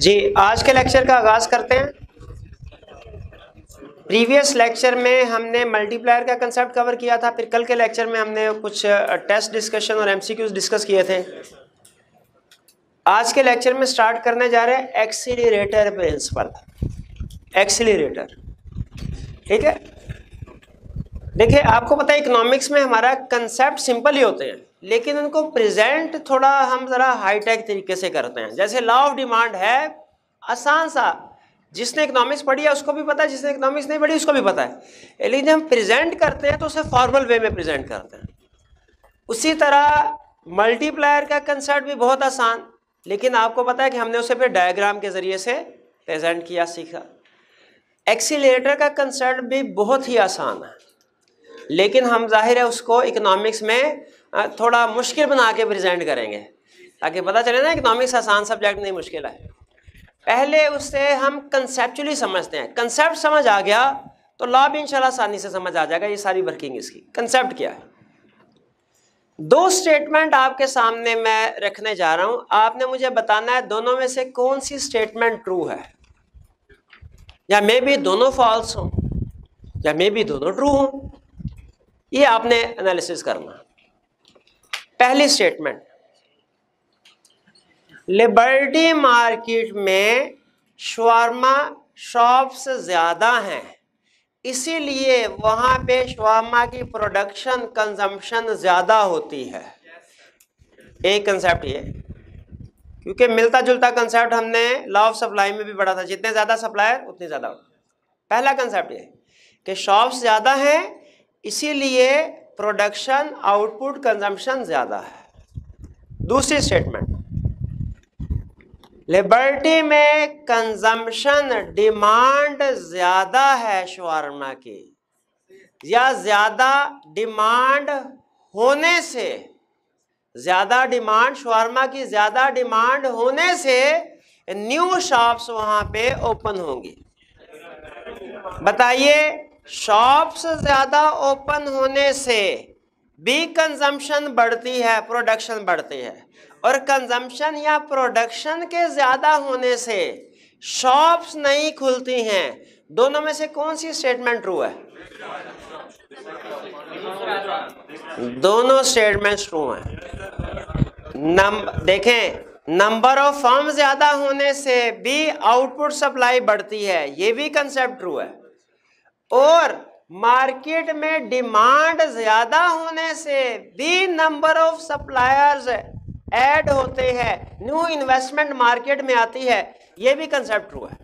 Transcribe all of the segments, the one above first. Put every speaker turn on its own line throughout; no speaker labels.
जी, आज के लेक्चर का आगाज़ करते हैं। प्रीवियस लेक्चर में हमने मल्टीप्लायर का कंसेप्ट कवर किया था, फिर कल के लेक्चर में हमने कुछ टेस्ट डिस्कशन और एमसीक्यूज डिस्कस किए थे। आज के लेक्चर में स्टार्ट करने जा रहे हैं एक्सीलरेटर प्रिंसिपल एक्सीलरेटर ठीक है? देखिए, आपको पता है इकोनॉमिक्स में हमारा कंसेप्ट सिंपल ही होते हैं, लेकिन उनको प्रेजेंट थोड़ा हम ज़रा हाईटेक तरीके से करते हैं। जैसे लॉ ऑफ़ डिमांड है, आसान सा। जिसने इकोनॉमिक्स पढ़ी है, उसको भी पता है, जिसने इकोनॉमिक्स नहीं पढ़ी, उसको भी पता है। लेकिन हम प्रेजेंट करते हैं तो उसे फॉर्मल वे में प्रेजेंट करते हैं। उसी तरह मल्टीप्लायर का कंसेप्ट भी बहुत आसान, लेकिन आपको पता है कि हमने उसे फिर डायग्राम के ज़रिए से प्रेजेंट किया, सीखा। एक्सीटर का कंसेप्ट भी बहुत ही आसान है। लेकिन हम ज़ाहिर है उसको इकोनॉमिक्स में थोड़ा मुश्किल बना के प्रेजेंट करेंगे। ताकि पता चले ना इकोनॉमिक्स आसान सब्जेक्ट नहीं मुश्किल है। पहले उससे हम कंसेप्चुअली समझते हैं। कंसेप्ट समझ आ गया तो लॉ भी इंशाल्लाह आसानी से समझ आ जाएगा, ये सारी वर्किंग इसकी। कंसेप्ट क्या है? दो स्टेटमेंट आपके सामने मैं रखने जा रहा हूँ। आपने मुझे बताना है दोनों में से कौन सी स्टेटमेंट ट्रू है? या मे भी दोनों फॉल्स हो, या मे भी दोनों ट्रू हो। ये आपने एनालिसिस करना। पहली स्टेटमेंट लिबर्टी मार्केट में शवारमा शॉप्स ज़्यादा हैं, इसीलिए वहाँ पे शवारमा की प्रोडक्शन कंजम्पशन ज़्यादा होती है। एक कंसेप्ट ये, क्योंकि मिलता जुलता कंसेप्ट हमने लॉ ऑफ़ सप्लाई में भी पढ़ा था, जितने ज़्यादा सप्लायर उतने ज़्यादा पहला कंसेप्ट ये, कि शॉप्स ज़्यादा हैं इसीलिए प्रोडक्शन आउटपुट कंजम्पशन ज़्यादा है। दूसरी स्टेटमेंट लिबर्टी में कंजम्पशन डिमांड ज़्यादा है शवारमा की, या ज़्यादा डिमांड होने से, ज़्यादा डिमांड शवारमा की ज़्यादा डिमांड होने से न्यू शॉप्स वहाँ पे ओपन होंगी। बताइए शॉप्स ज़्यादा ओपन होने से भी कंजम्पशन बढ़ती है प्रोडक्शन बढ़ती है। और कंजम्पशन या प्रोडक्शन के ज़्यादा होने से शॉप्स नहीं खुलती हैं। दोनों में से कौन सी स्टेटमेंट ट्रू है? दोनों स्टेटमेंट ट्रू हैं। नम देखें नंबर ऑफ़ फॉर्म ज़्यादा होने से भी आउटपुट सप्लाई बढ़ती है। ये भी कंसेप्ट ट्रू है। और मार्केट में डिमांड ज़्यादा होने से भी नंबर ऑफ़ सप्लायर्स ऐड होते हैं। न्यू इन्वेस्टमेंट मार्केट में आती है। यह भी कंसेप्ट हुआ है।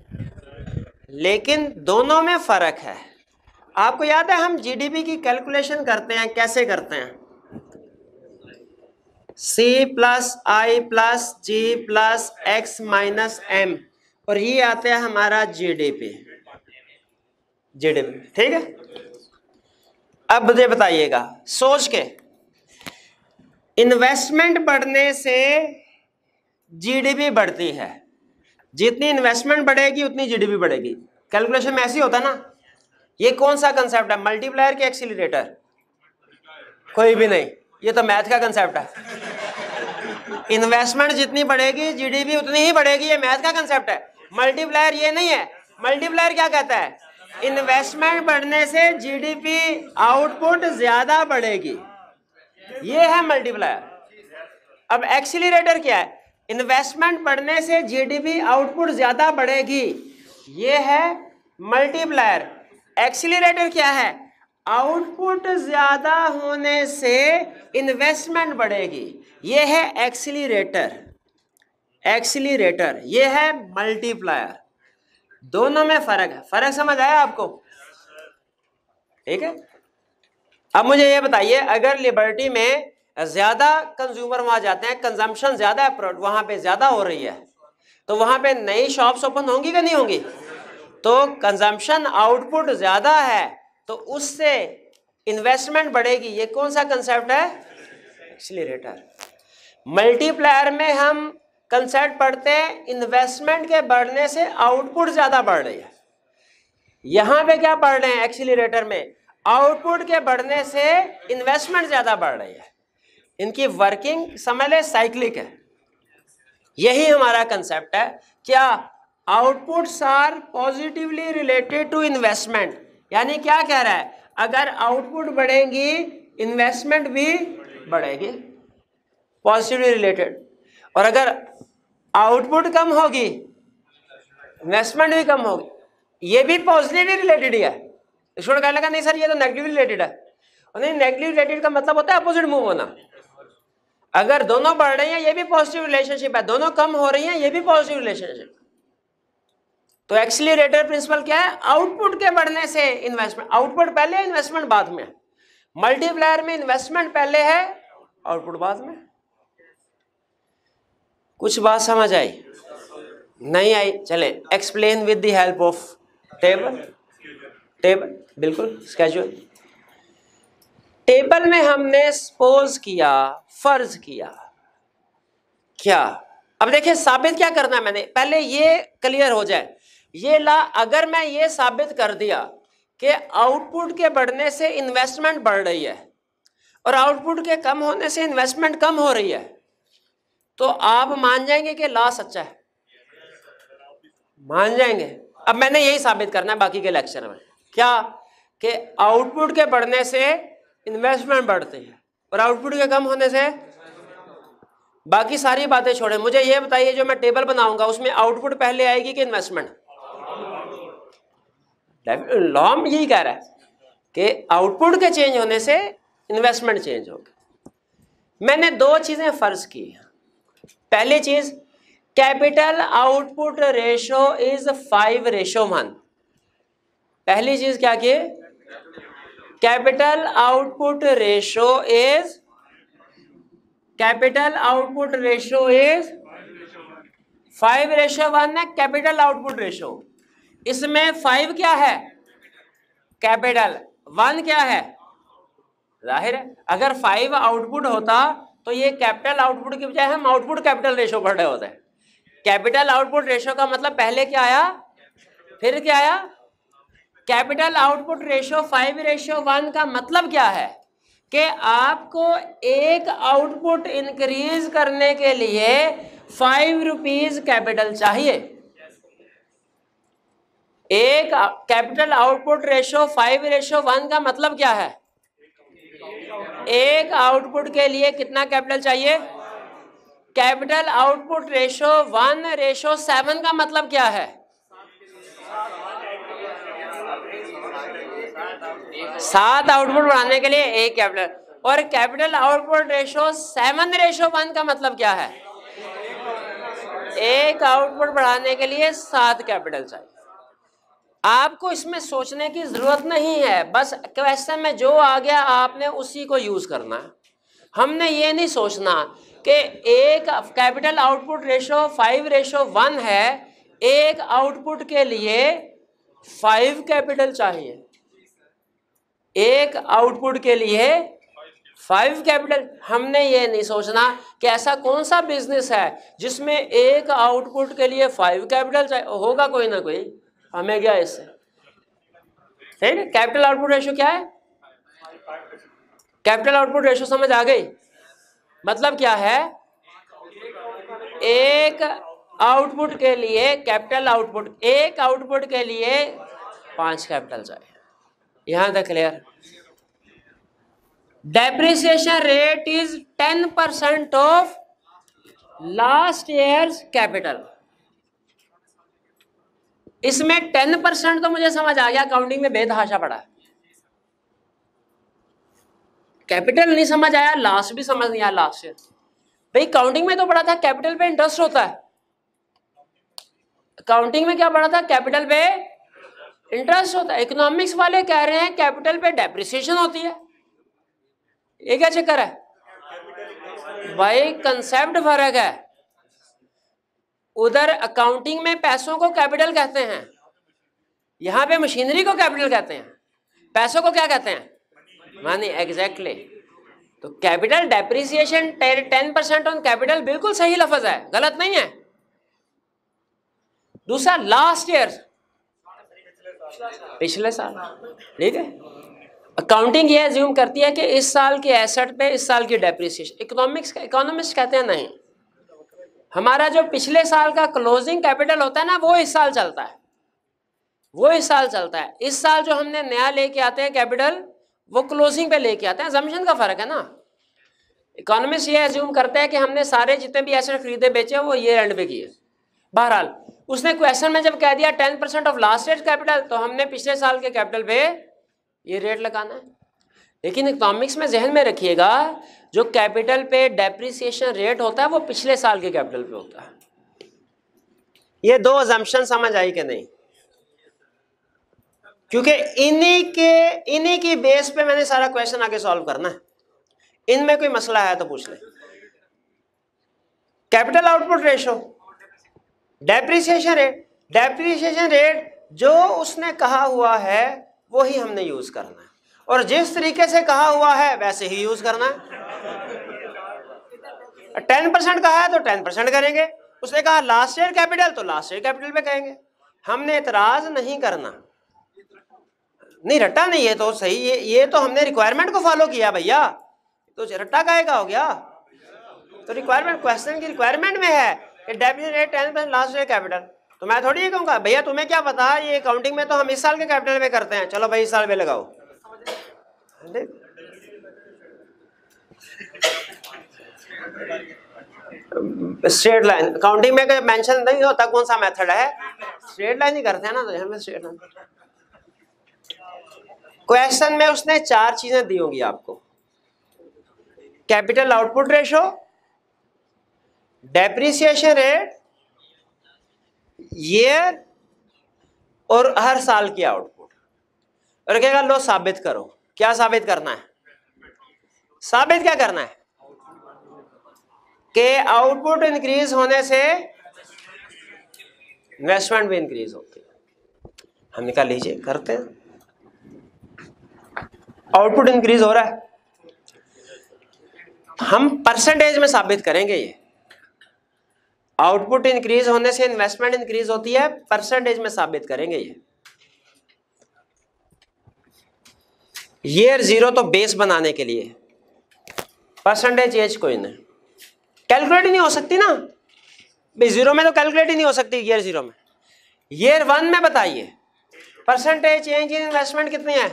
लेकिन दोनों में फ़र्क है। आपको याद है, हम जीडीपी की कैलकुलेशन करते हैं, कैसे करते हैं? C plus I plus G plus X minus M और ये आता है हमारा जीडीपी जीडीपी ठीक है? अब मुझे बताइएगा, सोच के। इन्वेस्टमेंट बढ़ने से जीडीपी बढ़ती है। जितनी इन्वेस्टमेंट बढ़ेगी, उतनी जीडीपी बढ़ेगी। कैलकुलेशन में ऐसे होता है ना? ये कौन सा कंसेप्ट है? मल्टीप्लायर के एक्सीलरेटर कोई भी नहीं। ये तो मैथ का कंसेप्ट है। इन्वेस्टमेंट जितनी बढ़ेगी जीडीपी उतनी ही बढ़ेगी। ये मैथ का कंसेप्ट है। मल्टीप्लायर ये नहीं है। मल्टीप्लायर क्या कहता है? इन्वेस्टमेंट बढ़ने से जीडीपी आउटपुट ज़्यादा बढ़ेगी। ये है मल्टीप्लायर अब एक्सीलरेटर क्या है? इन्वेस्टमेंट बढ़ने से जीडीपी आउटपुट ज़्यादा बढ़ेगी। ये है मल्टीप्लायर एक्सीलरेटर क्या है? आउटपुट ज़्यादा होने से इन्वेस्टमेंट बढ़ेगी। ये है एक्सीलरेटर एक्सीलरेटर ये है मल्टीप्लायर दोनों में फ़र्क है। फ़र्क समझ आया आपको? ठीक है? अब मुझे ये बताइए, अगर लिबर्टी में ज़्यादा कंज्यूमर वहाँ जाते हैं कंजम्पशन ज़्यादा है वहाँ पे ज़्यादा हो रही है तो वहाँ पे नई शॉप्स ओपन होंगी कि नहीं होंगी? तो कंजम्पशन आउटपुट ज़्यादा है तो उससे इन्वेस्टमेंट बढ़ेगी। ये कौन सा कंसेप्ट है? एक्सीलरेटर मल्टीप्लायर में हम कंसेप्ट पढ़ते हैं इन्वेस्टमेंट के बढ़ने से आउटपुट ज़्यादा बढ़ रही है। यहाँ पे क्या पढ़ रहे हैं एक्सीटर में? आउटपुट के बढ़ने से इन्वेस्टमेंट ज़्यादा बढ़ रही है। इनकी वर्किंग समझ ले साइक्लिक है। यही हमारा कंसेप्ट है। क्या outputs are positively related to investment यानी क्या कह रहा है? अगर आउटपुट बढ़ेगी इन्वेस्टमेंट भी बढ़ेगी। पॉजिटिवली रिलेटेड और अगर आउटपुट कम होगी इन्वेस्टमेंट भी कम होगी, ये भी पॉजिटिवली रिलेटेड ही है। स्टूडेंट कहने लगा, नहीं सर, ये तो नेगेटिव रिलेटेड है। और नहीं नेगेटिव रिलेटेड का मतलब होता है अपोजिट मूव होना। अगर दोनों बढ़ रही हैं, ये भी पॉजिटिव रिलेशनशिप है। दोनों कम हो रही हैं, ये भी पॉजिटिव रिलेशनशिप तो एक्सीलरेटर प्रिंसिपल क्या है? आउटपुट के बढ़ने से इन्वेस्टमेंट आउटपुट पहले है इन्वेस्टमेंट बाद में। मल्टीप्लायर में इन्वेस्टमेंट पहले है आउटपुट बाद में। कुछ बात समझ आई? नहीं आई। चले explain with the help of table table बिल्कुल स्केजुअल टेबल में हमने सपोज़ किया, फ़र्ज़ किया। क्या? अब देखिए, साबित क्या करना है मैंने? पहले ये क्लियर हो जाए। ये ला, अगर मैं ये साबित कर दिया कि आउटपुट के बढ़ने से इन्वेस्टमेंट बढ़ रही है और आउटपुट के कम होने से इन्वेस्टमेंट कम हो रही है तो आप मान जाएँगे कि ला सच्चा है। मान जाएँगे। अब मैंने यही साबित करना है, बाकी के लेक्चर में। क्या? कि आउटपुट के बढ़ने से इन्वेस्टमेंट बढ़ती है और आउटपुट के कम होने से? बाकी सारी बातें छोड़े। मुझे ये बताइए, जो मैं टेबल बनाऊँगा, उसमें आउटपुट पहले आएगी कि इन्वेस्टमेंट लॉम यही कह रहा है कि आउटपुट के चेंज होने से इन्वेस्टमेंट चेंज होगा। मैंने दो चीज़ें फ़र्ज़ की पहली चीज़, capital output ratio is five ratio one पहली चीज़ क्या की? Capital output ratio is, capital output ratio is five ratio one है, कैपिटल आउटपुट रेशो। इसमें फाइव क्या है? कैपिटल। वन क्या है? ज़ाहिर है, अगर फाइव आउटपुट होता तो ये कैपिटल आउटपुट की बजाय हम आउटपुट कैपिटल रेशो पढ़ रहे होते हैं। कैपिटल आउटपुट रेशो का मतलब पहले क्या आया? फिर क्या आया? Capital output ratio five ratio one का मतलब क्या है? कि आपको एक आउटपुट इंक्रीज करने के लिए फाइव रुपीज़ कैपिटल चाहिए। एक capital output ratio five ratio one का मतलब क्या है? एक आउटपुट के लिए कितना कैपिटल चाहिए? Capital output ratio one, ratio seven का मतलब क्या है? सात आउटपुट बढ़ाने के लिए एक कैपिटल। और capital output ratio seven, ratio one का मतलब क्या है? एक आउटपुट बढ़ाने के लिए सात कैपिटल चाहिए। आपको इसमें सोचने की ज़रूरत नहीं है। बस क्वेश्चन में जो आ गया, आपने उसी को यूज़ करना। है हमने ये नहीं सोचना कि एक capital output ratio five ratio one है, एक आउटपुट के लिए फाइव कैपिटल चाहिए। एक आउटपुट के लिए फाइव कैपिटल हमने ये नहीं सोचना कि ऐसा कौन सा बिज़नेस है जिसमें एक आउटपुट के लिए फाइव कैपिटल होगा कोई ना कोई। हमें क्या इससे? ठीक है कैपिटल आउटपुट रेशियो क्या है? कैपिटल आउटपुट रेशियो समझ आ गई? मतलब क्या है? एक आउटपुट के लिए कैपिटल आउटपुट एक आउटपुट के लिए पाँच कैपिटल चाहिए। यहाँ तक clear depreciation rate is ten percent of last year's capital इसमें टेन परसेंट तो मुझे समझ आ गया अकाउंटिंग में बेतहाशा पड़ा है। कैपिटल नहीं समझ आया लास्ट भी समझ नहीं आया लास्ट भाई काउंटिंग में तो पढ़ा था कैपिटल पे इंटरेस्ट होता है। अकाउंटिंग में क्या पढ़ा था कैपिटल पे इंटरेस्ट होता है। इकोनॉमिक्स वाले कह रहे हैं कैपिटल पे डेप्रिसिएशन होती है। ये क्या चक्कर है? भाई कंसेप्ट फ़र्क है। उधर अकाउंटिंग में पैसों को कैपिटल कहते हैं। यहाँ पे मशीनरी को कैपिटल कहते हैं। पैसों को क्या कहते हैं? मानी एग्जैक्टली तो capital depreciation ten percent on capital बिल्कुल सही लफज है। गलत नहीं है। दूसरा लास्ट ईयर पिछले साल। ठीक है? अकाउंटिंग ये एज्यूम करती है कि इस साल के एसेट पे, इस साल की डेप्रिसिएशन इकोनॉमिक्स इकोनॉमिस्ट कहते हैं नहीं। हमारा जो पिछले साल का क्लोजिंग कैपिटल होता है ना, वो इस साल चलता है। वो इस साल चलता है। इस साल जो हमने नया लेके आते हैं कैपिटल वो क्लोजिंग पे लेके आते हैं। जमशन का फ़र्क है ना। इकोनॉमिस्ट ये एज्यूम करते हैं कि हमने सारे जितने भी एसेट खरीदे, बेचे, वो ये एंड पे किए। बहरहाल, उसने क्वेश्चन में जब कह दिया ten percent of last year capital तो हमने पिछले साल के कैपिटल पे ये रेट लगाना है। लेकिन इकोनॉमिक्स में जहन में रखिएगा जो कैपिटल पे डेप्रिसिएशन रेट होता है, वो पिछले साल के कैपिटल पे होता है। ये दो जम्पन समझ आई कि नहीं? क्योंकि इन्हीं के, इन्हीं की बेस पे मैंने सारा क्वेश्चन आगे सॉल्व करना है। इनमें कोई मसला है तो पूछ ले। Capital output ratio depreciation rate depreciation rate जो उसने कहा हुआ है वो ही हमने यूज़ करना है। और जिस तरीके से कहा हुआ है, वैसे ही यूज़ करना है। टेन परसेंट कहा है तो टेन परसेंट करेंगे। उसने कहा लास्ट ईयर कैपिटल तो लास्ट ईयर कैपिटल पे कहेंगे। हमने इतराज नहीं करना। नहीं, रट्टा नहीं है तो सही ये ये तो हमने रिक्वायरमेंट को फॉलो किया भैया। तो रट्टा का हो गया तो रिक्वायरमेंट क्वेश्चन की रिक्वायरमेंट में है कि debit rate ten percent last year capital तो मैं थोड़ी ये कहूँगा, भैया, तुम्हें क्या पता? ये अकाउंटिंग में तो हम इस साल के कैपिटल में करते हैं। चलो भाई, इस साल में लगाओ। स्ट्रेट लाइन अकाउंटिंग में मेंशन नहीं होता कौन सा मेथड है। स्ट्रेट लाइन ही करते हैं ना तो हमें स्ट्रेट लाइन क्वेश्चन में उसने चार चीज़ें दी होंगी आपको। Capital output ratio depreciation rate year और हर साल की आउटपुट और कहेगा, लो, साबित करो। क्या साबित करना है? साबित क्या करना है? कि आउटपुट इंक्रीज होने से इन्वेस्टमेंट भी इंक्रीज होती है। हम निकाल लीजिए, करते हैं। आउटपुट इंक्रीज हो रहा है। हम परसेंटेज में साबित करेंगे ये। आउटपुट इंक्रीज होने से इन्वेस्टमेंट इंक्रीज होती है, परसेंटेज में साबित करेंगे ये। ईयर ज़ीरो तो बेस बनाने के लिए। परसेंटेज एज कोई नहीं। कैलकुलेट ही नहीं हो सकती ना। भाई ज़ीरो में तो कैलकुलेट ही नहीं हो सकती ईयर ज़ीरो में। ईयर वन में बताइए। परसेंटेज चेंज इन इन्वेस्टमेंट कितनी है?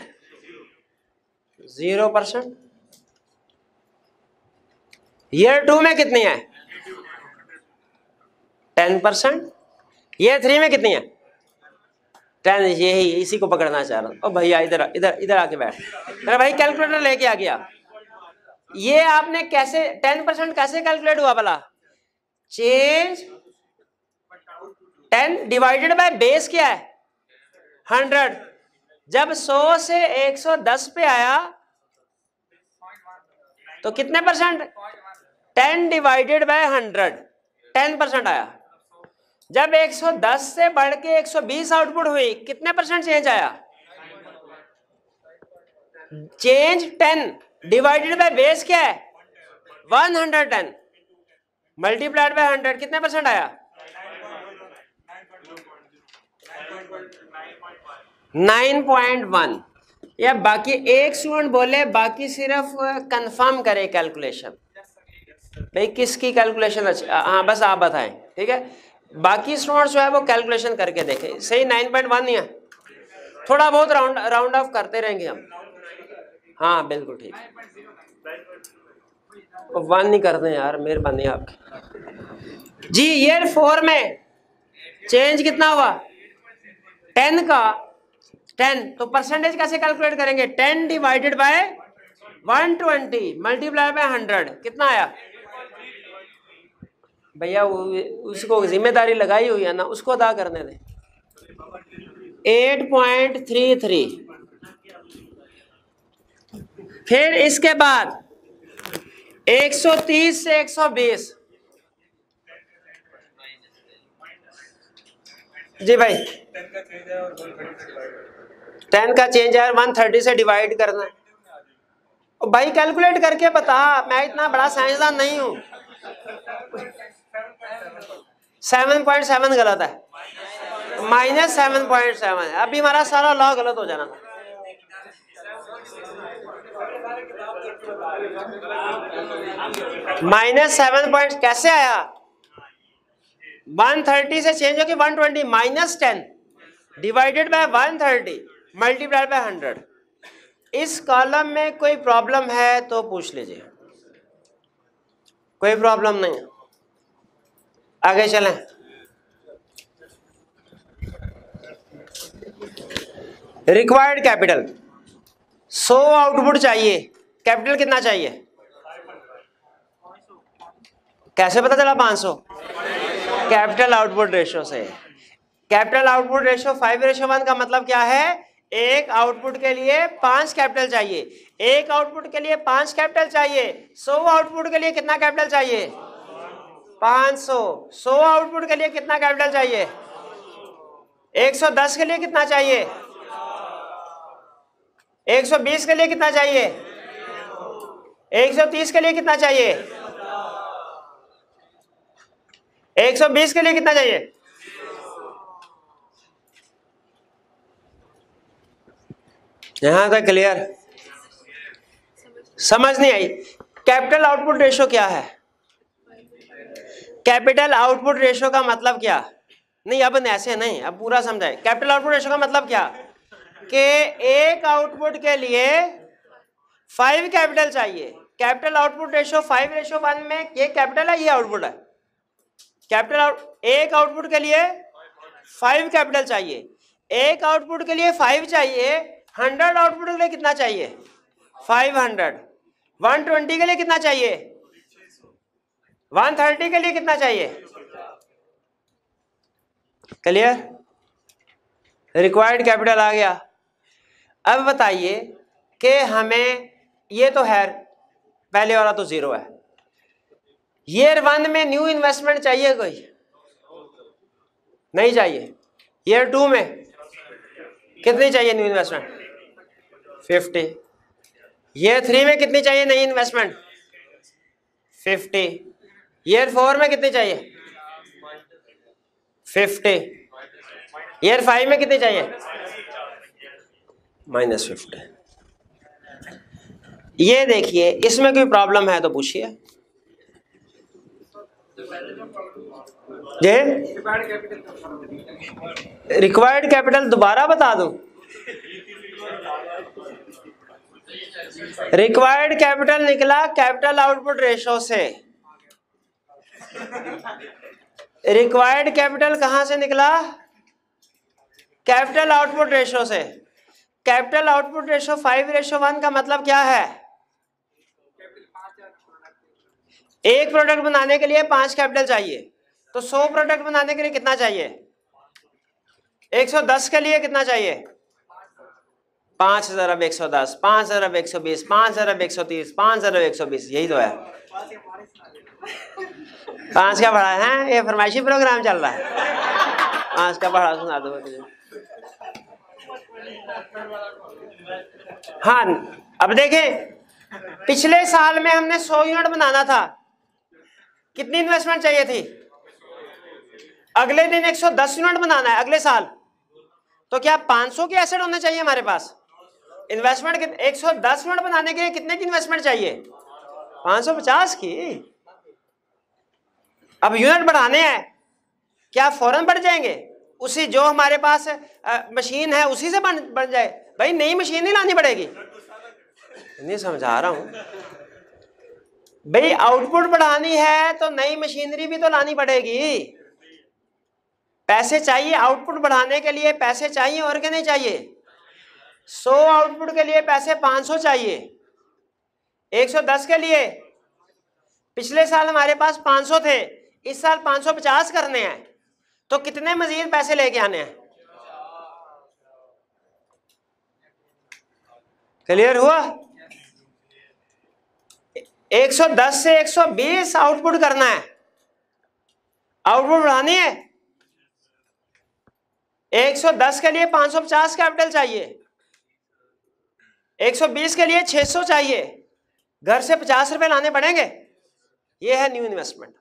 ज़ीरो परसेंट ईयर टू में कितनी है? टेन परसेंट ईयर थ्री में कितनी है? टेन यही, इसी को पकड़ना चाह रहा हूँ। ओ भैया, इधर इधर इधर आके बैठ। अरे भाई कैलकुलेटर लेके आ गया। ये आपने कैसे टेन परसेंट कैसे कैलकुलेट हुआ भला? Change ten divided by base क्या है? हंड्रेड जब सौ से एक सौ दस पे आया तो कितने percent ten divided by hundred ten percent आया। जब 110 से बढ़ के 120 आउटपुट हुई, कितने परसेंट चेंज आया? चेंज 10 डिवाइडेड बाय बेस क्या है? 110 मल्टीप्लाइड बाय 100 कितने परसेंट आया? 9.1 या बाकी एक स्टूडेंट बोले, बाकी सिर्फ़ कंफर्म करे कैलकुलेशन भाई, किसकी कैलकुलेशन अच्छा? हाँ बस आप बताएँ, ठीक है? बाकी स्टूडेंट्स जो है, वो कैलकुलेशन करके देखें। सही नाइन पॉइंट वन ही है। थोड़ा बहुत राउंड राउंड ऑफ़ करते रहेंगे हम। हाँ बिल्कुल ठीक। वन नहीं करते यार, मेहरबानी आपकी। जी ईयर फोर में चेंज कितना हुआ? टेन का। टेन तो परसेंटेज कैसे कैलकुलेट करेंगे? Ten divided by one twenty multiply by hundred कितना आया? भैया उसको ज़िम्मेदारी लगाई हुई है ना, उसको अदा करने दें। एट पॉइंट थ्री थ्री फिर इसके बाद 130 से 120 जी भाई। टेन का चेंज है वन थर्टी से डिवाइड करना है। भाई कैलकुलेट करके बता, मैं इतना बड़ा साइंसदान नहीं हूँ। सेवन पॉइंट सेवन गलत है। माइनस सेवन पॉइंट सेवन अभी हमारा सारा लॉ गलत हो जाना माइनस सेवन पॉइंट कैसे आया? वन थर्टी से चेंज होगी one twenty, minus ten divided by one thirty multiply by hundred इस कॉलम में कोई प्रॉब्लम है तो पूछ लीजिए। कोई प्रॉब्लम नहीं है। आगे चलें। रिक्वायर्ड कैपिटल सो आउटपुट चाहिए। कैपिटल कितना चाहिए? कैसे पता चला 500 कैपिटल आउटपुट रेशियो से। Capital output ratio five ratio one का मतलब क्या है? एक आउटपुट के लिए पाँच कैपिटल चाहिए। एक आउटपुट के लिए पाँच कैपिटल चाहिए। सौ आउटपुट के लिए कितना कैपिटल चाहिए? पाँच सौ। सौ आउटपुट के लिए कितना कैपिटल चाहिए? एक सौ दस के लिए कितना चाहिए? 120 के लिए कितना चाहिए? 130 के लिए कितना चाहिए? 120 के लिए कितना चाहिए? यहाँ तक क्लियर समझ नहीं आई। कैपिटल आउटपुट रेशो क्या है? कैपिटल आउटपुट रेशो का मतलब क्या? नहीं, अब ऐसे नहीं, अब पूरा समझाए। कैपिटल आउटपुट रेशो का मतलब क्या? कि एक आउटपुट के लिए फाइव कैपिटल चाहिए। Capital output ratio five ratio one में ये कैपिटल है, ये आउटपुट है। कैपिटल एक आउटपुट के लिए फाइव कैपिटल चाहिए। एक आउटपुट के लिए फाइव चाहिए, हंड्रेड आउटपुट के लिए कितना चाहिए? Five hundred. वन ट्वेंटी के लिए कितना चाहिए? वन थर्टी के लिए कितना चाहिए? क्लियर? रिक्वायर्ड कैपिटल आ गया। अब बताइए कि हमें ये तो है पहले वाला तो ज़ीरो है। ईयर वन में न्यू इन्वेस्टमेंट चाहिए कोई? नहीं चाहिए। ईयर टू में कितनी चाहिए new investment fifty year three में कितनी चाहिए नई इन्वेस्टमेंट फिफ्टी ईयर फोर में कितनी चाहिए? फिफ्टी ईयर फाइव में कितनी चाहिए? माइनस फिफ्टी ये देखिए, इसमें कोई प्रॉब्लम है तो पूछिए। जे? रिक्वायर्ड कैपिटल दोबारा बता दूँ? रिक्वायर्ड कैपिटल निकला कैपिटल आउटपुट रेशो से। रिक्वायर्ड कैपिटल कहाँ से निकला? कैपिटल आउटपुट रेशो से। Capital output ratio five ratio one का मतलब क्या है? एक प्रोडक्ट बनाने के लिए पाँच कैपिटल चाहिए। तो सौ प्रोडक्ट बनाने के लिए कितना चाहिए? एक सौ दस के लिए कितना चाहिए? पाँच हज़ार अब एक सौ दस, पाँच हज़ार अब एक सौ बीस, पाँच हज़ार अब एक सौ तीस, पाँच हज़ार अब एक सौ बीस, यही तो है। पाँच का पढ़ा है, ये फरमाइशी प्रोग्राम चल रहा है। पाँच का पढ़ा सुना दो हाँ अब देखें, पिछले साल में हमने सौ यूनिट बनाना था। कितनी इन्वेस्टमेंट चाहिए थी? अगले दिन 110 यूनिट बनाना है, अगले साल। तो क्या 500 के एसेट होने चाहिए हमारे पास? इन्वेस्टमेंट 110 यूनिट बनाने के लिए कितने की इन्वेस्टमेंट चाहिए? 550 की? अब यूनिट बढ़ाने हैं, क्या फ़ौरन बढ़ जाएँगे? उसी जो हमारे पास मशीन है, उसी से बन बन जाए। भाई, नई मशीन नहीं लानी पड़ेगी। नहीं समझा रहा हूँ। भाई आउटपुट बढ़ानी है तो नई मशीनरी भी तो लानी पड़ेगी। पैसे चाहिए आउटपुट बढ़ाने के लिए, पैसे चाहिए और क्या नहीं चाहिए? 100 आउटपुट के लिए पैसे 500 चाहिए। 110 के लिए। पिछले साल हमारे पास 500 थे, इस साल 550 करने हैं। तो कितने मजीद पैसे लेके आने हैं? क्लियर हुआ? 110 से 120 आउटपुट करना है। आउटपुट बढ़ानी है? 110 के लिए 550 कैपिटल चाहिए। 120 के लिए 600 चाहिए। घर से 50 रुपए लाने पड़ेंगे? ये है न्यू इन्वेस्टमेंट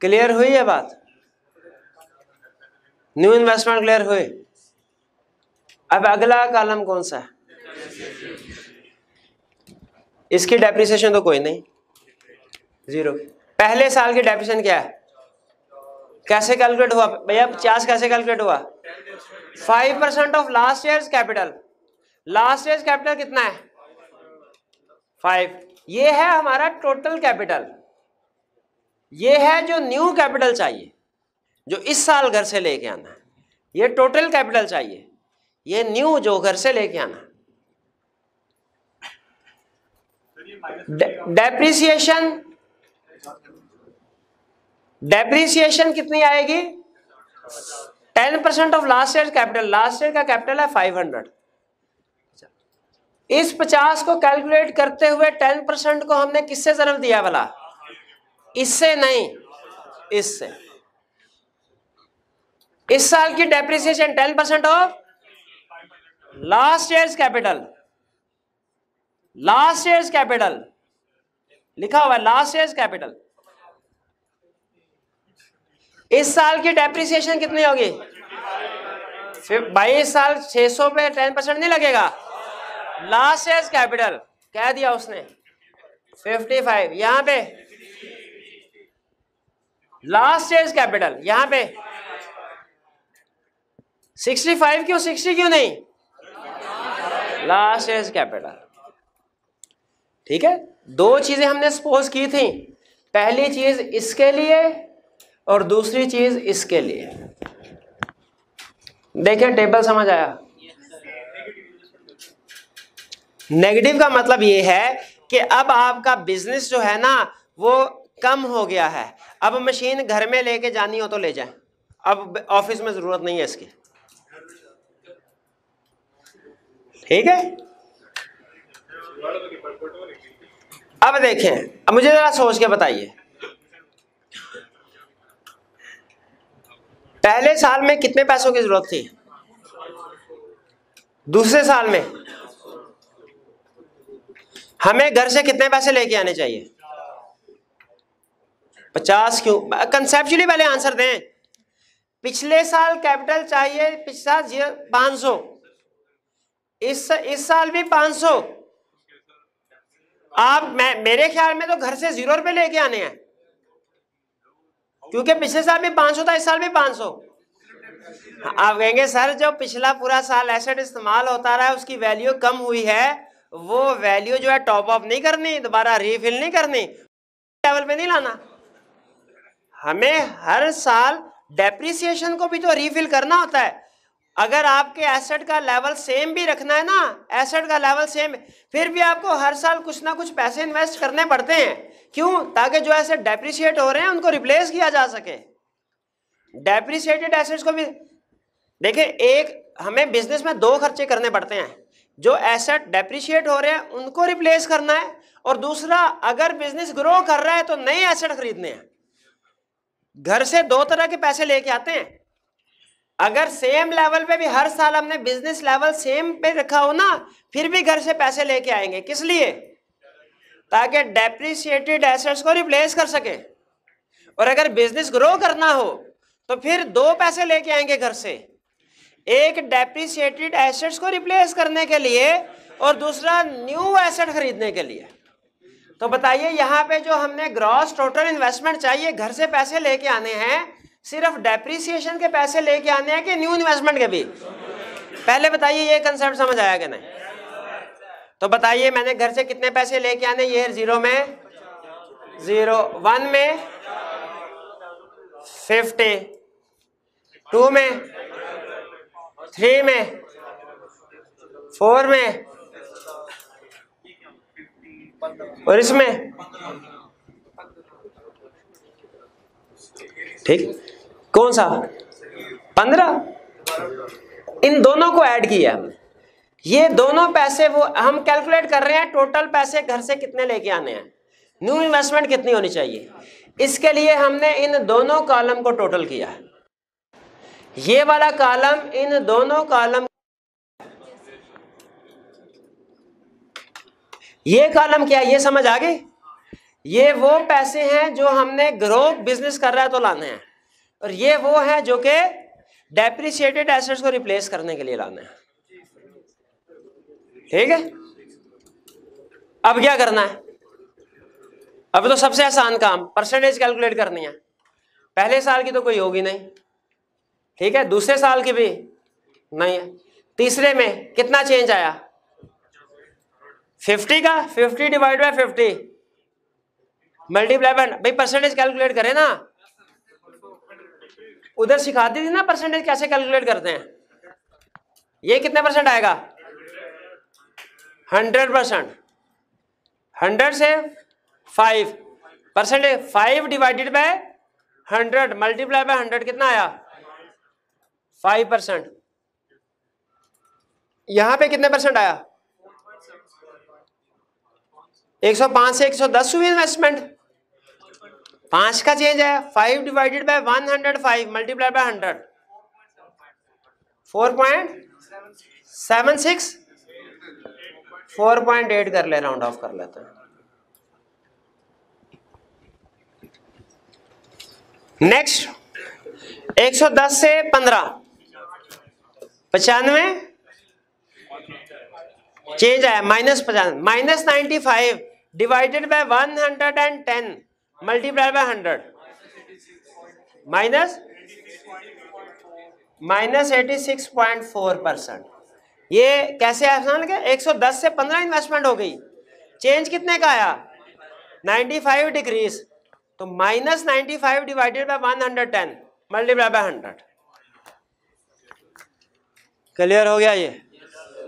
क्लियर हुई है बात? न्यू इन्वेस्टमेंट क्लियर हुई। अब अगला कॉलम कौन सा है? इसकी डेप्रिसिएशन तो कोई नहीं। ज़ीरो पहले साल की डेप्रिसिएशन क्या है? कैसे कैलकुलेट हुआ? भैया, पचास कैसे कैलकुलेट हुआ? Five percent of last year capital last year capital कितना है? फाइव ये है हमारा टोटल कैपिटल ये है जो न्यू कैपिटल चाहिए, जो इस साल घर से लेके आना है। ये टोटल कैपिटल चाहिए। ये न्यू जो घर से लेके आना डेप्रिसिएशन डेप्रिसिएशन कितनी आएगी? Ten percent of last year capital last year का कैपिटल है फाइव हंड्रेड इस पचास को कैलकुलेट करते हुए टेन परसेंट को हमने किससे ज़रूर दिया वाला इससे नहीं, इससे। इस साल की depreciation ten percent of last year capital last year's capital लिखा हुआ है लास्ट ईयर्स कैपिटल इस साल की डेप्रिसिएशन कितनी होगी? बाईस साल 600 पे टेन परसेंट नहीं लगेगा। लास्ट ईयर्स कैपिटल कह दिया उसने। 55 यहाँ पे। लास्ट ईयर्स कैपिटल यहाँ पे। 65 क्यों? 60 क्यों नहीं? लास्ट ईयर्स कैपिटल ठीक है? दो चीज़ें हमने सपोज़ की थी। पहली चीज़ इसके लिए और दूसरी चीज़ इसके लिए। देखिए, टेबल समझ आया? नेगेटिव का मतलब ये है कि अब आपका बिज़नेस जो है ना, वो कम हो गया है। अब मशीन घर में लेके जानी हो तो ले जाए। अब ऑफ़िस में ज़रूरत नहीं है इसकी। ठीक है? अब देखें, अब मुझे जरा सोच के बताइए। पहले साल में कितने पैसों की ज़रूरत थी? दूसरे साल में। हमें घर से कितने पैसे लेके आने चाहिए? पचास क्यों? कंसेप्चुअली पहले आंसर दें। पिछले साल कैपिटल चाहिए पिछला पाँच सौ। इस इस साल भी पाँच सौ। आप, मैं, मेरे ख्याल में तो घर से ज़ीरो रुपए लेके आने हैं। क्योंकि पिछले साल भी पाँच सौ था, इस साल भी पाँच सौ। आप कहेंगे, सर, जो पिछला पूरा साल एसेट इस्तेमाल होता रहा है उसकी वैल्यू कम हुई है, वो वैल्यू जो है टॉप अप नहीं करनी, दोबारा रीफिल नहीं करनी लेवल पे नहीं लाना। हमें हर साल डेप्रिसिएशन को भी तो रीफिल करना होता है। अगर आपके एसेट का लेवल सेम भी रखना है ना एसेट का लेवल सेम फिर भी आपको हर साल कुछ ना कुछ पैसे इन्वेस्ट करने पड़ते हैं। क्यों? ताकि जो एसेट डेप्रिशिएट हो रहे हैं, उनको रिप्लेस किया जा सके। डेप्रिशिएटेड एसेट्स को भी, देखिए, एक, हमें बिज़नेस में दो खर्चे करने पड़ते हैं। जो एसेट डेप्रिशिएट हो रहे हैं, उनको रिप्लेस करना है, और दूसरा, अगर बिज़नेस ग्रो कर रहा है तो नए एसेट खरीदने हैं। घर से दो तरह के पैसे लेके आते हैं। अगर सेम लेवल पे भी हर साल हमने बिज़नेस लेवल सेम पे रखा हो ना, फिर भी घर से पैसे लेके आएँगे। किस लिए? ताकि डेप्रिसिएटेड एसेट्स को रिप्लेस कर सके। और अगर बिज़नेस ग्रो करना हो तो फिर दो पैसे लेके आएँगे घर से। एक डेप्रिसिएटेड एसेट्स को रिप्लेस करने के लिए और दूसरा न्यू एसेट खरीदने के लिए। तो बताइए, यहाँ पे जो हमने ग्रॉस टोटल इन्वेस्टमेंट चाहिए, घर से पैसे लेके आने हैं सिर्फ़ डेप्रीसिएशन के पैसे लेके आने हैं कि न्यू इन्वेस्टमेंट के भी? पहले बताइए, ये कंसेप्ट समझ आया कि नहीं? तो बताइए, मैंने घर से कितने पैसे लेके आने ये ज़ीरो में? ज़ीरो वन में? फिफ्टी टू में? थ्री में? फोर में? और इसमें? ठीक। कौन सा? पंद्रह। इन दोनों को ऐड किया हमने। ये दोनों पैसे वो, हम कैलकुलेट कर रहे हैं टोटल पैसे घर से कितने लेके आने हैं? न्यू इन्वेस्टमेंट कितनी होनी चाहिए? इसके लिए हमने इन दोनों कॉलम को टोटल किया। ये वाला कॉलम इन दोनों कॉलम ये कॉलम क्या, ये समझ आ गई? ये वो पैसे हैं जो हमने ग्रो बिज़नेस कर रहा है तो लाने हैं। और ये वो है जो कि डेप्रिशिएटेड एसेट्स को रिप्लेस करने के लिए लाना है। ठीक है? अब क्या करना है? अब तो सबसे आसान काम परसेंटेज कैलकुलेट करनी है। पहले साल की तो कोई होगी नहीं। ठीक है? दूसरे साल की भी नहीं है। तीसरे में कितना चेंज आया? फिफ्टी का? Fifty divide by fifty multiply भाई परसेंटेज कैलकुलेट करें ना। उधर सिखाती थी ना परसेंटेज कैसे कैलकुलेट करते हैं? ये कितने परसेंट आएगा? हंड्रेड परसेंट हंड्रेड से five percentage five divided by hundred multiply by hundred कितना आया? फाइव परसेंट यहाँ पे कितने परसेंट आया? 105 से 110 हुई इन्वेस्टमेंट पाँच का चेंज है five divided by one hundred five multiply by hundred four point seven six four point eight कर ले राउंड ऑफ़ कर लेते हैं. नेक्स्ट 110 से 15 पचानवे? चेंज आया माइनस पचानवे. Minus ninety five divided by one hundred and ten multiply by hundred minus minus eighty six point four percent ये कैसे आसान लगे एक सौ दस से पंद्रह इन्वेस्टमेंट हो गई। चेंज कितने का आया? नाइन्टी फाइव डिग्रीज तो minus ninety five divided by one hundred ten multiply by hundred clear हो गया ये?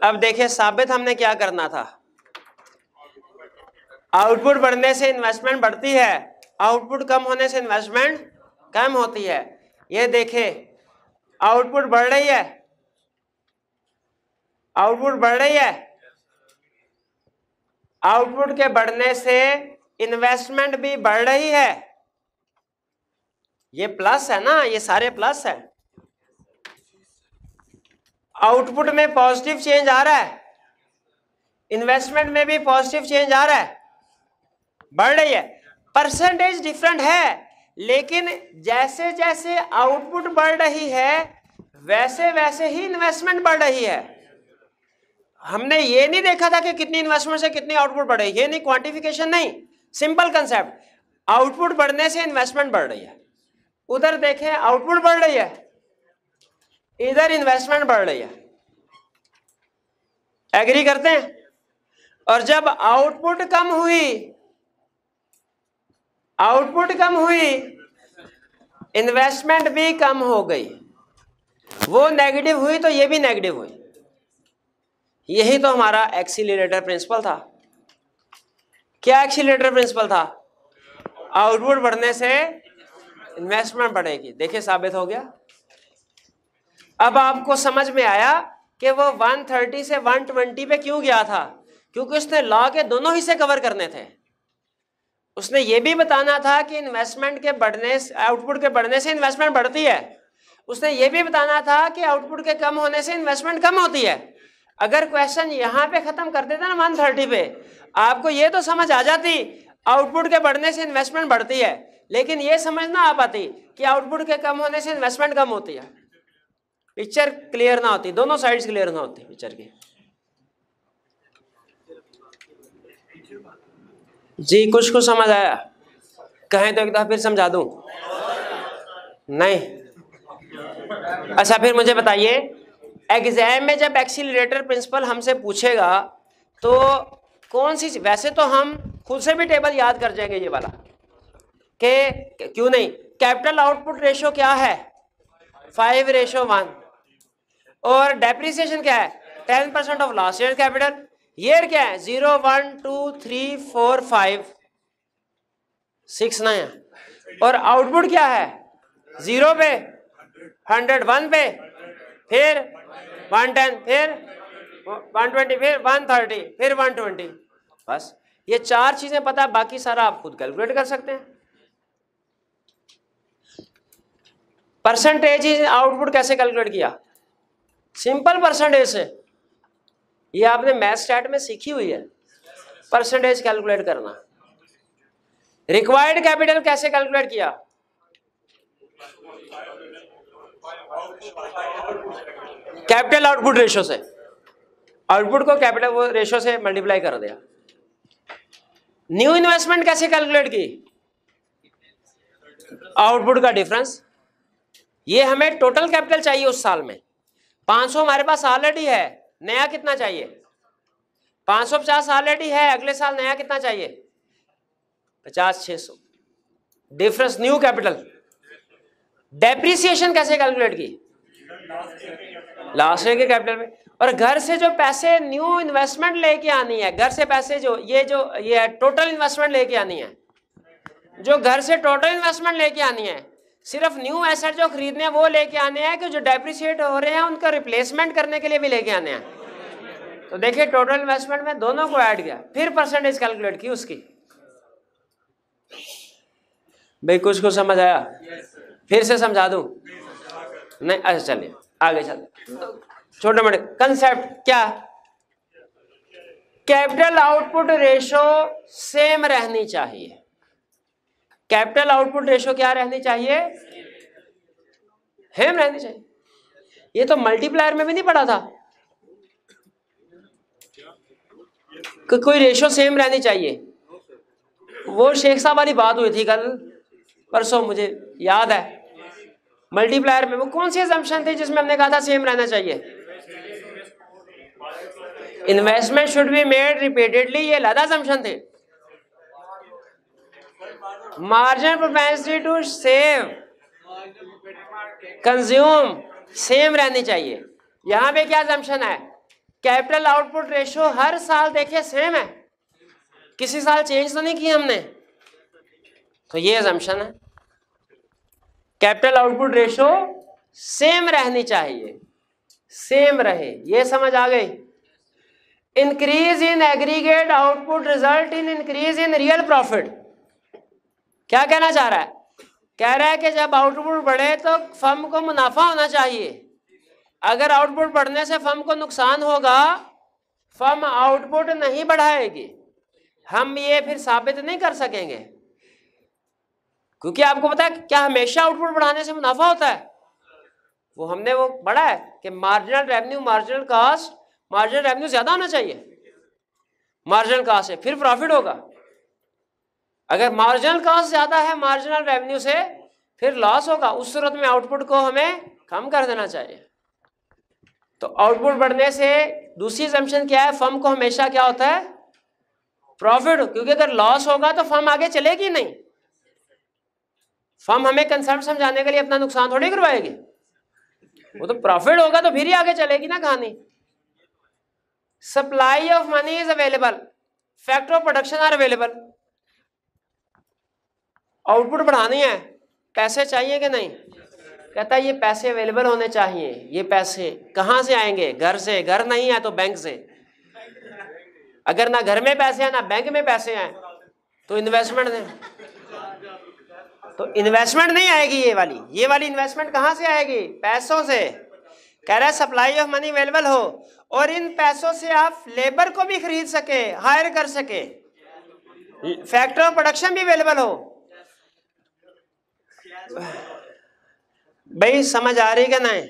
अब देखिए, साबित हमने क्या करना था? आउटपुट बढ़ने से इन्वेस्टमेंट बढ़ती है। आउटपुट कम होने से इन्वेस्टमेंट कम होती है। ये देखे, आउटपुट बढ़ रही है। आउटपुट बढ़ रही है। आउटपुट के बढ़ने से इन्वेस्टमेंट भी बढ़ रही है। ये प्लस है ना, ये सारे प्लस है। आउटपुट में पॉजिटिव चेंज आ रहा है। इन्वेस्टमेंट में भी पॉजिटिव चेंज आ रहा है। बढ़ रही है। परसेंटेज डिफरेंट है, लेकिन जैसे जैसे आउटपुट बढ़ रही है वैसे वैसे ही इन्वेस्टमेंट बढ़ रही है। हमने ये नहीं देखा था कि कितनी इन्वेस्टमेंट से कितनी आउटपुट बढ़ रही है, ये नहीं क्वांटिफिकेशन नहीं सिंपल कंसेप्ट आउटपुट बढ़ने से इन्वेस्टमेंट बढ़ रही है। उधर देखें आउटपुट बढ़ रही है। इधर इन्वेस्टमेंट बढ़ रही है। एग्री करते हैं? और जब आउटपुट कम हुई आउटपुट कम हुई इन्वेस्टमेंट भी कम हो गई। वो नेगेटिव हुई तो ये भी नेगेटिव हुई। यही तो हमारा एक्सीटर प्रिंसिपल था। क्या एक्सीटर प्रिंसिपल था? आउटपुट बढ़ने से इन्वेस्टमेंट बढ़ेगी। देखिए, साबित हो गया। अब आपको समझ में आया कि वो 130 से 120 पे क्यों गया था? क्योंकि उसने लॉ के दोनों हिस्से कवर करने थे। उसने ये भी बताना था कि इन्वेस्टमेंट के बढ़ने आउटपुट के बढ़ने से इन्वेस्टमेंट बढ़ती है। उसने ये भी बताना था कि आउटपुट के कम होने से इन्वेस्टमेंट कम होती है। अगर क्वेश्चन यहाँ पे खत्म कर देता ना वन थर्टी पे, आपको ये तो समझ आ जाती आउटपुट के बढ़ने से इन्वेस्टमेंट बढ़ती है। लेकिन ये समझ ना आ पाती कि आउटपुट के कम होने से इन्वेस्टमेंट कम होती है। पिक्चर क्लियर ना होती, दोनों साइड्स क्लियर ना होती पिक्चर की। जी, कुछ कुछ समझ आया? कहें तो एक दफ़ा फिर समझा दूँ? नहीं। अच्छा फिर मुझे बताइए एग्ज़ाम में जब एक्सीटर प्रिंसिपल हमसे पूछेगा तो कौन सी वैसे तो हम खुद से भी टेबल याद कर जाएँगे ये वाला, के क्यों नहीं? कैपिटल आउटपुट रेशो क्या है? फाइव रेशो वन और डेप्रिसिएशन क्या है? Ten percent of last year capital year क्या है? Zero one two three four five six nine और आउटपुट क्या है? ज़ीरो पे? हंड्रेड वन पे? फिर? वन टेन फिर? वन ट्वेंटी फिर? वन थर्टी फिर वन ट्वेंटी बस, ये चार चीज़ें पता है, बाकी सारा आप खुद कैलकुलेट कर सकते हैं। परसेंटेज आउटपुट कैसे कैलकुलेट किया? सिंपल परसेंटेज से। ये आपने मैथ स्टैट में सीखी हुई है। परसेंटेज कैलकुलेट करना। रिक्वायर्ड कैपिटल कैसे कैलकुलेट किया? कैपिटल आउटपुट रेशो से। आउटपुट को कैपिटल रेशो से मल्टीप्लाई कर दिया। न्यू इन्वेस्टमेंट कैसे कैलकुलेट की? आउटपुट का डिफरेंस ये हमें टोटल कैपिटल चाहिए उस साल में। 500 हमारे पास ऑलरेडी है। नया कितना चाहिए? 550 ऑलरेडी है, अगले साल नया कितना चाहिए? पचास, छह सौ। डिफरेंस न्यू कैपिटल डेप्रिसिएशन कैसे कैलकुलेट की? लास्ट के कैपिटल में। और घर से जो पैसे न्यू इन्वेस्टमेंट लेके आनी है, घर से पैसे जो, ये जो, ये टोटल इन्वेस्टमेंट लेके आनी है, जो घर से टोटल इन्वेस्टमेंट लेके आनी है सिर्फ़ न्यू एसेट जो खरीदने हैं, वो लेके आने हैं कि जो डेप्रिशिएट हो रहे हैं, उनका रिप्लेसमेंट करने के लिए भी लेके आने हैं। तो देखिए टोटल इन्वेस्टमेंट में दोनों को ऐड किया। फिर परसेंटेज कैलकुलेट की उसकी। भाई, कुछ को समझ आया? फिर से समझा दूँ? नहीं अच्छा चलिए, आगे चल। छोटे मोटे कंसेप्ट क्या? कैपिटल आउटपुट रेशो सेम रहनी चाहिए। कैपिटल आउटपुट रेशो क्या रहनी चाहिए? हेम रहनी चाहिए। ये तो मल्टीप्लायर में भी नहीं पढ़ा था। कि, कोई रेशो सेम रहनी चाहिए। वो शेख साहब वाली बात हुई थी कल, परसों, मुझे याद है। मल्टीप्लायर में वो कौन सी एजम्पन थी जिसमें हमने कहा था सेम रहना चाहिए? Investment should be made repeatedly ये लदा एजम्पन थे। Margin propensity to save consume same रहनी चाहिए। यहाँ पे क्या जम्पन है? कैपिटल आउटपुट रेशियो हर साल देखिए सेम है। किसी साल चेंज तो नहीं की हमने। तो ये जम्पन है। कैपिटल आउटपुट रेशियो सेम रहनी चाहिए। सेम रहे। ये समझ आ गई? Increase in aggregate output result in increase in real profit क्या कहना चाह रहा है? कह रहा है कि जब आउटपुट बढ़े तो फर्म को मुनाफा होना चाहिए। अगर आउटपुट बढ़ने से फर्म को नुकसान होगा, फर्म आउटपुट नहीं बढ़ाएगी। हम ये फिर साबित नहीं कर सकेंगे। क्योंकि आपको पता है क्या हमेशा आउटपुट बढ़ाने से मुनाफा होता है? वो हमने वो बढ़ा है कि marginal revenue marginal cost marginal revenue ज़्यादा होना चाहिए। मार्जिनल कास्ट से फिर प्रॉफिट होगा। अगर मार्जिनल कॉस्ट ज़्यादा है? मार्जिनल रेवेन्यू से फिर लॉस होगा। उस सूरत में आउटपुट को हमें कम कर देना चाहिए। तो आउटपुट बढ़ने से दूसरी जम्पन क्या है? फर्म को हमेशा क्या होता है? प्रॉफिट क्योंकि अगर लॉस होगा तो फर्म आगे चलेगी नहीं। फर्म हमें कंसर्न समझाने के लिए अपना नुकसान थोड़ी करवाएगी। वो तो प्रॉफिट होगा तो फिर ही आगे चलेगी ना कहानी। Supply of money is available factor of production are available output बढ़ानी है। पैसे चाहिए कि नहीं? कहता है, ये पैसे अवेलेबल होने चाहिए। ये पैसे कहाँ से आएँगे? घर से? घर नहीं है तो बैंक से। अगर ना घर में पैसे हैं, ना बैंक में पैसे हैं तो इन्वेस्टमेंट तो इन्वेस्टमेंट नहीं आएगी ये वाली। ये वाली इन्वेस्टमेंट कहाँ से आएगी? पैसों से। कह रहा है सप्लाई ऑफ़ मनी अवेलेबल हो और इन पैसों से आप लेबर को भी खरीद सके हायर कर सके। फैक्ट्री ऑफ़ प्रोडक्शन भी अवेलेबल हो। भाई, समझ आ रही है नहीं?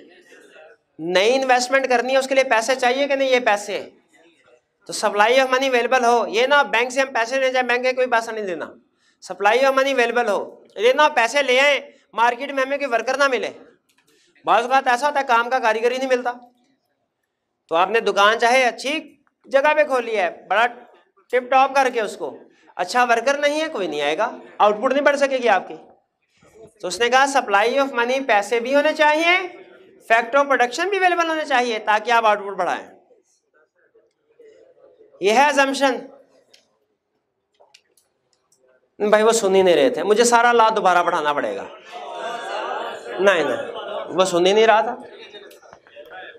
नई इन्वेस्टमेंट करनी है, उसके लिए पैसे चाहिए कि नहीं ये पैसे? तो सप्लाई ऑफ़ मनी अवेलेबल हो। ये ना बैंक से हम पैसे ले जाए बैंक के कोई पैसा नहीं देना। सप्लाई ऑफ़ मनी अवेलेबल हो। ये ना, पैसे ले आए मार्केट में हमें कोई वर्कर ना मिले। बात ऐसा होता है, काम का कारीगर ही नहीं मिलता। तो आपने दुकान चाहे अच्छी जगह पे खोली है, बड़ा टिप टॉप करके उसको। अच्छा वर्कर नहीं है, कोई नहीं आएगा। आउटपुट नहीं बढ़ सकेगी आपकी। तो उसने कहा सप्लाई ऑफ़ मनी पैसे भी होने चाहिए फैक्ट ऑफ़ प्रोडक्शन भी अवेलेबल होने चाहिए, ताकि आप आउटपुट बढ़ाएँ। यह है जमशन भाई, वो सुन ही नहीं रहे थे। मुझे सारा ला दोबारा पढ़ाना पड़ेगा। नहीं नहीं, वो सुन ही नहीं रहा था।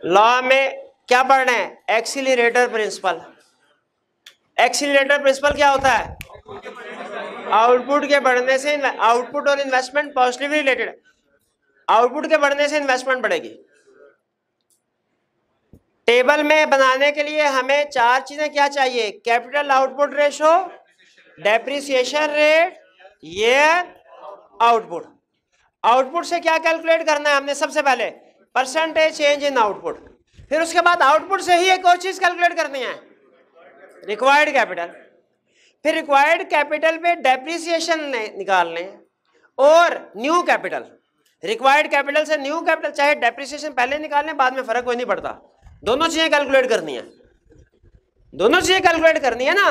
लॉ में क्या पढ़ रहे हैं? एक्सीलरेटर प्रिंसिपल एक्सीटर प्रिंसिपल क्या होता है? आउटपुट के बढ़ने से आउटपुट और इन्वेस्टमेंट पॉजिटिवली रिलेटेड आउटपुट के बढ़ने से इन्वेस्टमेंट बढ़ेगी। टेबल में बनाने के लिए हमें चार चीज़ें क्या चाहिए? Capital output ratio, depreciation rate year output. Output से क्या कैलकुलेट करना है हमने सबसे पहले? Percentage change in output. फिर उसके बाद आउटपुट से ही एक और चीज़ कैलकुलेट करनी है। Required capital. फिर रिक्वायर्ड कैपिटल पे डेप्रिसिएशन निकाल लें और न्यू कैपिटल रिक्वायर्ड कैपिटल से न्यू कैपिटल चाहे डेप्रिसिएशन पहले निकाल लें बाद में फ़र्क कोई नहीं पड़ता। दोनों चीज़ें कैलकुलेट करनी है। दोनों चीज़ें कैलकुलेट करनी है ना?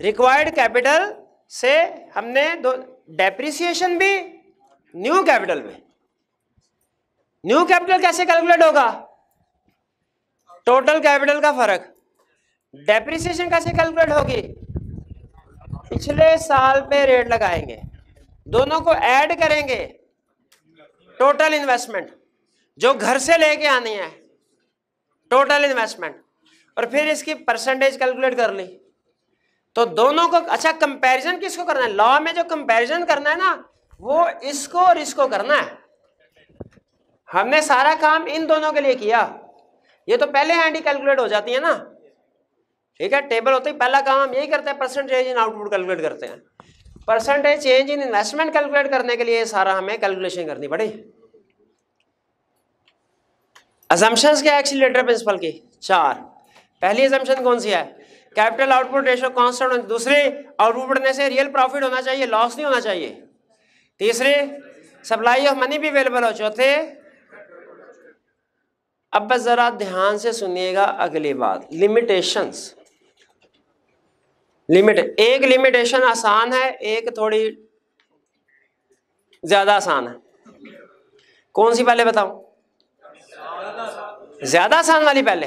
रिक्वायर्ड कैपिटल से हमने दो डेप्रिसिएशन भी न्यू कैपिटल में। न्यू कैपिटल कैसे कैलकुलेट होगा? टोटल कैपिटल का फ़र्क। डेप्रिसिएशन कैसे कैलकुलेट होगी? पिछले साल पे रेट लगाएँगे। दोनों को ऐड करेंगे। टोटल इन्वेस्टमेंट जो घर से लेके आनी है टोटल इन्वेस्टमेंट और फिर इसकी परसेंटेज कैलकुलेट कर ली। तो दोनों को अच्छा कंपैरिजन किसको करना है? लॉ में जो कंपैरिजन करना है ना, वो इसको और इसको करना है। हमने सारा काम इन दोनों के लिए किया। ये तो पहले हैंडी कैलकुलेट हो जाती है ना। ठीक है? टेबल होते ही पहला काम हम यही करते हैं परसेंटेज इन आउटपुट कैलकुलेट करते हैं। Percentage change in investment calculate करने के लिए सारा हमें कैलकुलेशन करनी पड़ी। असम्पशंस क्या एक्सीलेटर प्रिंसिपल की? चार। पहली असम्पशन कौन सी है? कैपिटल आउटपुट रेशियो कांस्टेंट दूसरे आउटपुट बढ़ने से रियल प्रॉफिट होना चाहिए लॉस नहीं होना चाहिए। तीसरे सप्लाई ऑफ़ मनी भी अवेलेबल हो। चौथे, अब बस जरा ध्यान से सुनिएगा अगली बात लिमिटेशंस लिमिट एक लिमिटेशन आसान है, एक थोड़ी ज़्यादा आसान है। कौन सी पहले बताओ? ज़्यादा आसान वाली पहले?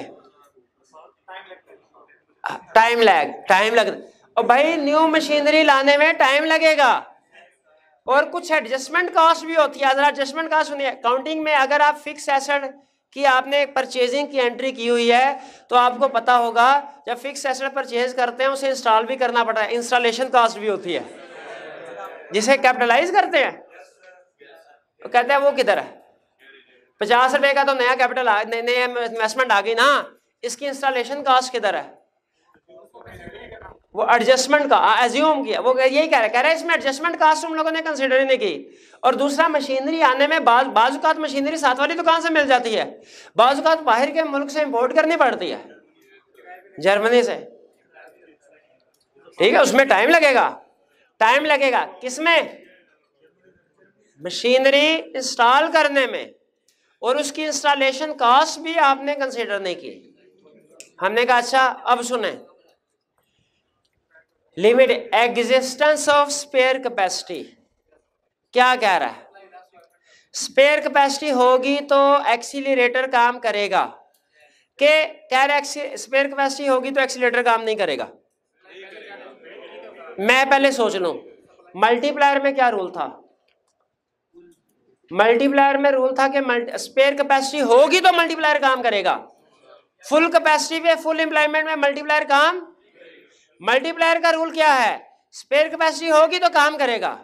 टाइम लैग टाइम लग, और भाई न्यू मशीनरी लाने में टाइम लगेगा। और कुछ एडजस्टमेंट कॉस्ट भी होती है। अगर एडजस्टमेंट कॉस्ट सुनिए काउंटिंग में अगर आप फिक्स एसेट कि आपने परचेजिंग की एंट्री की हुई है तो आपको पता होगा, जब फिक्स एसेट परचेज करते हैं, उसे इंस्टॉल भी करना पड़ता है। इंस्टॉलेशन कॉस्ट भी होती है। जिसे कैपिटलाइज करते हैं तो कहते हैं, वो किधर है? पचास रुपए का तो नया कैपिटल नया इन्वेस्टमेंट आ गई ना। इसकी इंस्टॉलेशन कॉस्ट किधर है? वो एडजस्टमेंट का एज्यूम किया। वो यही कह रहा है, कह रहा है, इसमें एडजस्टमेंट कास्ट हम लोगों ने कंसिडर ही नहीं की। और दूसरा मशीनरी आने में बाज, बाजुकात मशीनरी साथ वाली दुकान से मिल जाती है। बाजुकात बाहर के मुल्क से इंपोर्ट करनी पड़ती है, जर्मनी से। ठीक है, उसमें टाइम लगेगा। टाइम लगेगा। किसमें? मशीनरी इंस्टॉल करने में। और उसकी इंस्टॉलेशन कास्ट भी आपने कंसिडर नहीं की। हमने कहा अच्छा अब सुने। Limit existence of spare capacity. क्या कह रहा है? स्पेयर कैपेसिटी होगी तो एक्सीटर काम करेगा। के कह रहे स्पेयर कैपेसिटी होगी तो एक्सीटर काम नहीं करेगा। मैं पहले सोच लू, मल्टीप्लायर में क्या रूल था? मल्टीप्लायर में रूल था कि स्पेयर कैपेसिटी होगी तो मल्टीप्लायर काम करेगा। फुल कैपेसिटी पे फुल एम्प्लॉयमेंट में मल्टीप्लायर काम मल्टीप्लायर का रूल क्या है? स्पेयर कैपेसिटी होगी तो काम करेगा।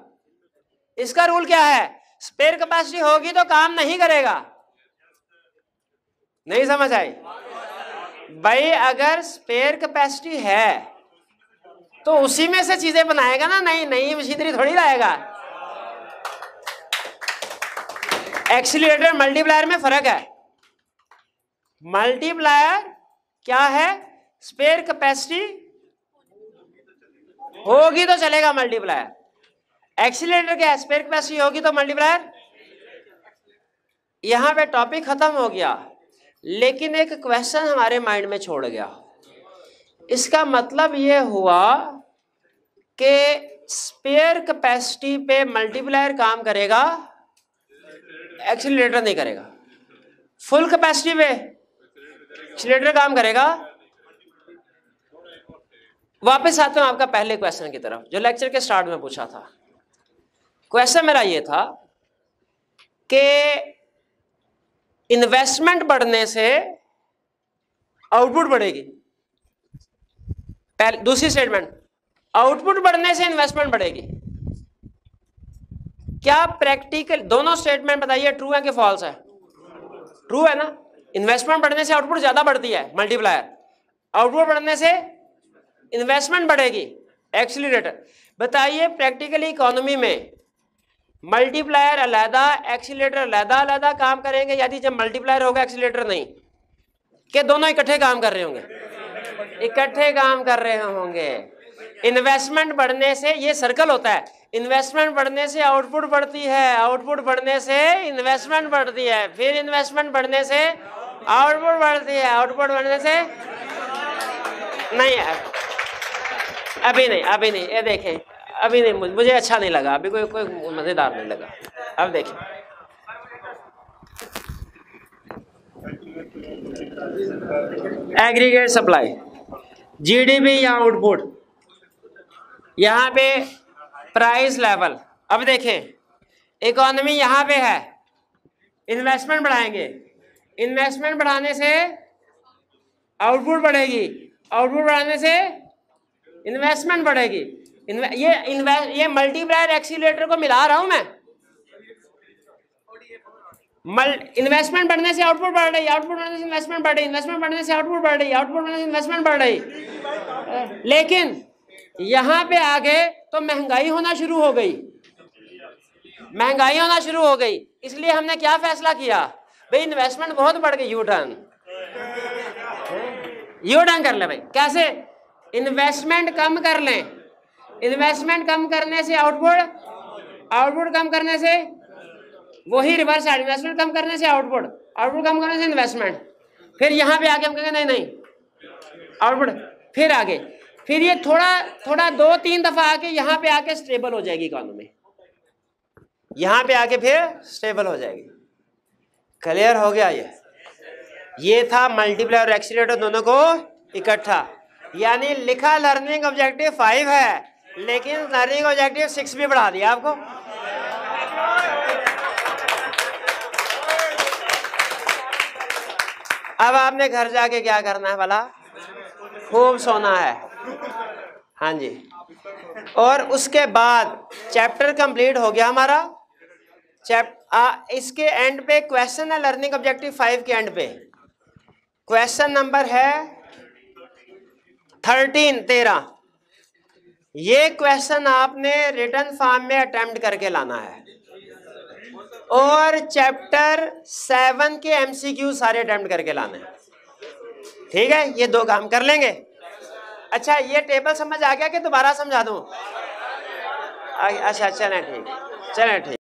इसका रूल क्या है? स्पेयर कैपेसिटी होगी तो काम नहीं करेगा। नहीं समझ आई? भाई, अगर स्पेयर कैपेसिटी है तो उसी में से चीज़ें बनाएगा ना? नहीं, नई मशीनरी थोड़ी लाएगा। एक्सीटर मल्टीप्लायर में फ़र्क है। मल्टीप्लायर क्या है? स्पेयर कैपेसिटी होगी तो चलेगा मल्टीप्लायर एक्सीटर क्या स्पेयर कैपेसिटी होगी तो मल्टीप्लायर यहाँ पे टॉपिक खत्म हो गया। लेकिन एक क्वेश्चन हमारे माइंड में छोड़ गया। इसका मतलब यह हुआ कि स्पेयर कैपेसिटी पे मल्टीप्लायर काम करेगा एक्सीटर नहीं करेगा। फुल कैपेसिटी पे एक्सीटर काम करेगा। वापस आते हैं आपका पहले क्वेश्चन की तरफ़। जो लेक्चर के स्टार्ट में पूछा था। क्वेश्चन मेरा ये था कि इन्वेस्टमेंट बढ़ने से आउटपुट बढ़ेगी। पहले दूसरी स्टेटमेंट आउटपुट बढ़ने से इन्वेस्टमेंट बढ़ेगी। क्या प्रैक्टिकल दोनों स्टेटमेंट बताइए ट्रू है कि फॉल्स है? ट्रू है ना? इन्वेस्टमेंट बढ़ने से आउटपुट ज़्यादा बढ़ती है मल्टीप्लायर आउटपुट बढ़ने से इन्वेस्टमेंट बढ़ेगी एक्सीटर बताइए प्रैक्टिकली इकोनॉमी में मल्टीप्लायर अलहदा एक्सीलेटर अलहदा अलहदा काम करेंगे यदि जब मल्टीप्लायर होगा एक्सीलेटर नहीं? कि दोनों इकट्ठे काम कर रहे होंगे? इकट्ठे काम कर रहे होंगे। इन्वेस्टमेंट बढ़ने से ये सर्कल होता है। इन्वेस्टमेंट बढ़ने से आउटपुट बढ़ती है आउटपुट बढ़ने से इन्वेस्टमेंट बढ़ती है, फिर इन्वेस्टमेंट बढ़ने से आउटपुट बढ़ती है आउटपुट बढ़ने से नहीं अभी नहीं अभी नहीं, ये देखें, अभी नहीं, मुझे अच्छा नहीं लगा, अभी कोई कोई मज़ेदार नहीं लगा, अब देखें। एग्रीगेट सप्लाई जीडीपी या आउटपुट यहाँ पे प्राइस लेवल अब देखें इकोनॉमी यहाँ पे है इन्वेस्टमेंट बढ़ाएँगे इन्वेस्टमेंट बढ़ाने से आउटपुट बढ़ेगी आउटपुट बढ़ाने से इन्वेस्टमेंट बढ़ेगी। ये ये मल्टीप्लायर एक्सीलेटर को मिला रहा हूँ मैं। इन्वेस्टमेंट बढ़ने से आउटपुट बढ़ रही आउटपुट बढ़ने से इन्वेस्टमेंट बढ़ रही इन्वेस्टमेंट बढ़ने से आउटपुट बढ़ रही आउटपुट बढ़ने से इन्वेस्टमेंट बढ़ रही। लेकिन, यहाँ पे आगे तो महँगाई होना शुरू हो गई। महँगाई होना शुरू हो गई। इसलिए हमने क्या फैसला किया? भाई इन्वेस्टमेंट बहुत बढ़ गई यू टर्न यू टर्न कर ले भाई। कैसे? इन्वेस्टमेंट कम कर लें। इन्वेस्टमेंट कम करने से आउटपुट आउटपुट कम करने से वही रिवर्स है इन्वेस्टमेंट कम करने से आउटपुट आउटपुट कम करने से इन्वेस्टमेंट फिर यहाँ पे आके हम कहेंगे, नहीं नहीं आउटपुट फिर आगे। फिर ये थोड़ा थोड़ा दो, तीन दफ़ा आके यहाँ पे आके स्टेबल हो जाएगी इकोनॉमी यहाँ पे आके फिर स्टेबल हो जाएगी। क्लियर हो गया ये? ये था मल्टीप्लाई और एक्सीटर दोनों को इकट्ठा। यानी लिखा लर्निंग ऑब्जेक्टिव फाइव है लेकिन लर्निंग ऑब्जेक्टिव सिक्स भी बढ़ा दिया आपको। अब आपने घर जाके क्या करना है भला? खूब सोना है। हाँ जी। और उसके बाद चैप्टर कंप्लीट हो गया हमारा। चैप आ, इसके एंड पे क्वेश्चन है लर्निंग ऑब्जेक्टिव फाइव के एंड पे। क्वेश्चन नंबर है थर्टीन, तेरह। ये क्वेश्चन आपने रिटर्न फॉर्म में अटेम्प्ट करके लाना है। और चैप्टर सेवन के एमसीक्यू सारे अटेम्प्ट करके लाने हैं। ठीक है? ये दो काम कर लेंगे। अच्छा ये टेबल समझ आ गया कि दोबारा समझा दूँ? अच्छा चलें ठीक। चलें ठीक।